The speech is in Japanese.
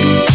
Thank you.